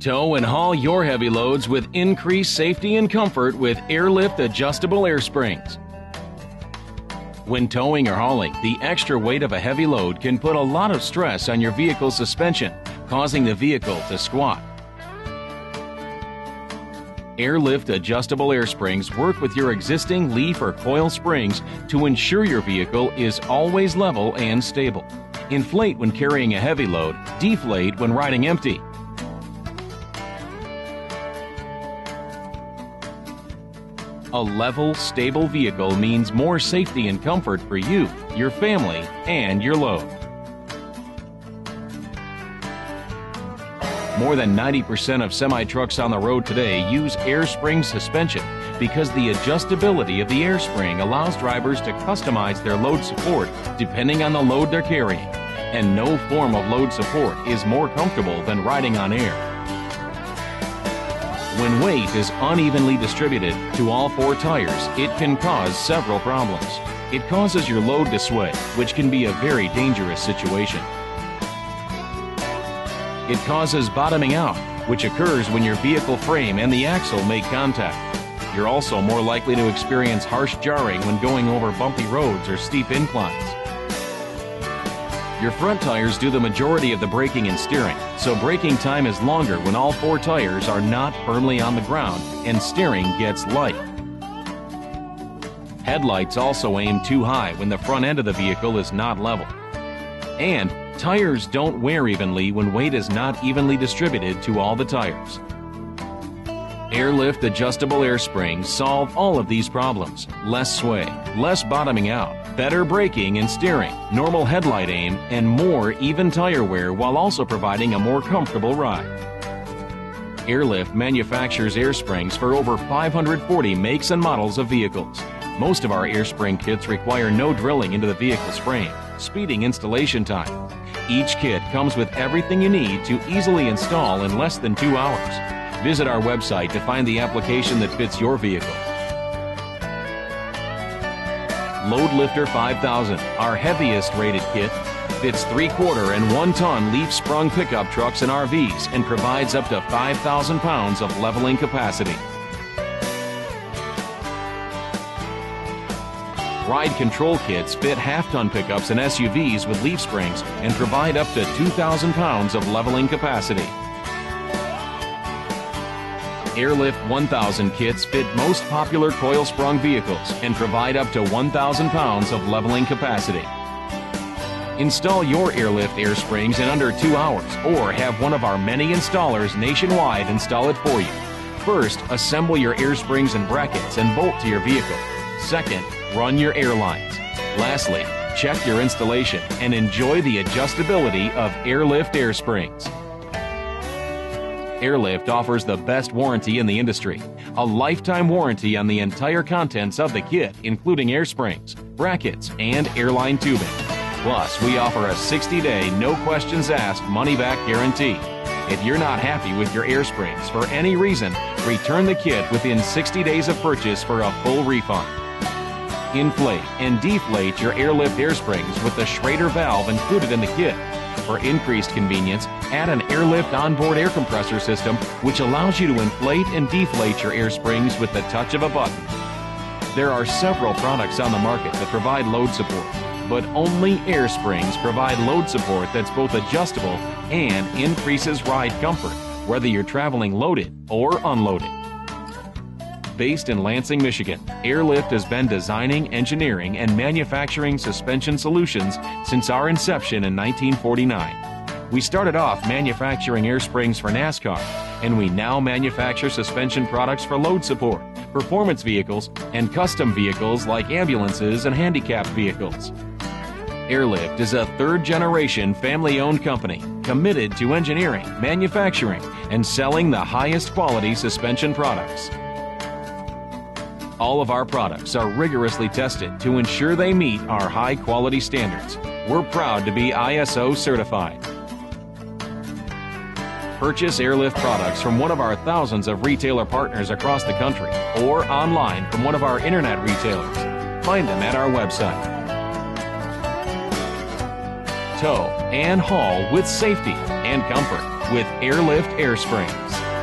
Tow and haul your heavy loads with increased safety and comfort with Air Lift adjustable air springs. When towing or hauling, the extra weight of a heavy load can put a lot of stress on your vehicle's suspension, causing the vehicle to squat. Air Lift adjustable air springs work with your existing leaf or coil springs to ensure your vehicle is always level and stable. Inflate when carrying a heavy load, deflate when riding empty. A level, stable vehicle means more safety and comfort for you, your family, and your load. More than 90% of semi trucks on the road today use air spring suspension because the adjustability of the air spring allows drivers to customize their load support depending on the load they're carrying. And no form of load support is more comfortable than riding on air. When weight is unevenly distributed to all four tires, it can cause several problems. It causes your load to sway, which can be a very dangerous situation. It causes bottoming out, which occurs when your vehicle frame and the axle make contact. You're also more likely to experience harsh jarring when going over bumpy roads or steep inclines. Your front tires do the majority of the braking and steering, so braking time is longer when all four tires are not firmly on the ground and steering gets light. Headlights also aim too high when the front end of the vehicle is not level. And tires don't wear evenly when weight is not evenly distributed to all the tires. Air Lift adjustable air springs solve all of these problems. Less sway, less bottoming out, better braking and steering, normal headlight aim, and more even tire wear while also providing a more comfortable ride. Air Lift manufactures air springs for over 540 makes and models of vehicles. Most of our air spring kits require no drilling into the vehicle's frame, speeding installation time. Each kit comes with everything you need to easily install in less than two hours. Visit our website to find the application that fits your vehicle. Load Lifter 5000, our heaviest rated kit, fits 3 quarter and 1 ton leaf sprung pickup trucks and RVs and provides up to 5,000 pounds of leveling capacity. Ride control kits fit half ton pickups and SUVs with leaf springs and provide up to 2,000 pounds of leveling capacity. Air Lift 1000 kits fit most popular coil sprung vehicles and provide up to 1,000 pounds of leveling capacity. Install your Air Lift air springs in under two hours or have one of our many installers nationwide install it for you. First, assemble your air springs and brackets and bolt to your vehicle. Second, run your airlines. Lastly, check your installation and enjoy the adjustability of Air Lift air springs. Air Lift offers the best warranty in the industry a lifetime warranty on the entire contents of the kit, including air springs, brackets, and airline tubing. Plus, we offer a 60 day, no questions asked money back guarantee. If you're not happy with your air springs for any reason, return the kit within 60 days of purchase for a full refund. Inflate and deflate your Air Lift air springs with the Schrader valve included in the kit for increased convenience, add an Air Lift onboard air compressor system which allows you to inflate and deflate your air springs with the touch of a button. There are several products on the market that provide load support, but only Air Springs provide load support that's both adjustable and increases ride comfort, whether you're traveling loaded or unloaded. Based in Lansing, Michigan, Air Lift has been designing, engineering, and manufacturing suspension solutions since our inception in 1949. We started off manufacturing air springs for NASCAR, and we now manufacture suspension products for load support, performance vehicles, and custom vehicles like ambulances and handicapped vehicles. Air Lift is a third generation family owned company committed to engineering, manufacturing, and selling the highest quality suspension products. All of our products are rigorously tested to ensure they meet our high quality standards. We're proud to be ISO certified. Purchase Air Lift products from one of our thousands of retailer partners across the country or online from one of our internet retailers. Find them at our website. Tow and haul with safety and comfort with Air Lift Air Springs.